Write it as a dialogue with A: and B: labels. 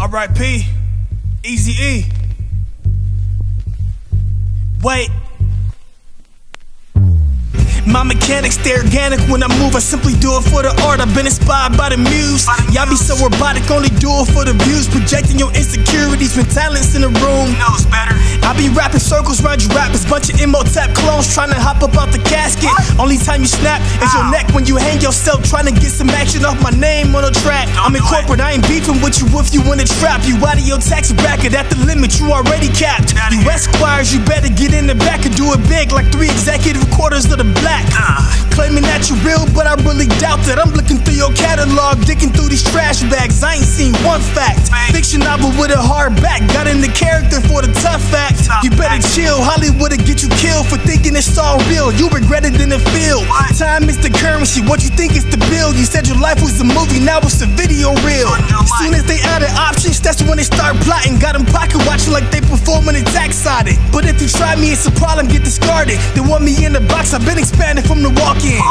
A: R.I.P. Easy E. Wait. My mechanics, stay organic when I move. I simply do it for the art. I've been inspired by the muse. Y'all be so robotic, only do it for the views. Projecting your insecurities when talent's in the room.
B: knows better.
A: Be rapping circles around you rappers, bunch of Imhotep clones trying to hop up out the casket. Only time you snap is your neck when you hang yourself trying to get some action off my name on a track. I'm in corporate, I ain't beefing with you if you in a trap. You out of your tax bracket at the limit, you already capped. You You better get in the back and do it big like three executive quarters of the black. Claiming that you real, but I really doubt that. I'm looking through your catalog, digging through these trash bags. I ain't seen one fact. Fiction novel with a hard back, got in the character for the tough fact. You better chill, Hollywood'll get you killed for thinking it's all real. You regret it in the field. Time is the currency, what you think is the bill. You said your life was a movie, now it's a video reel. Soon as they added options, that's when they start plotting. Got them pocket watching like they performing a tax audit. But if you try me, it's a problem, get discarded. They want me in the box, I've been expanding from the walk in.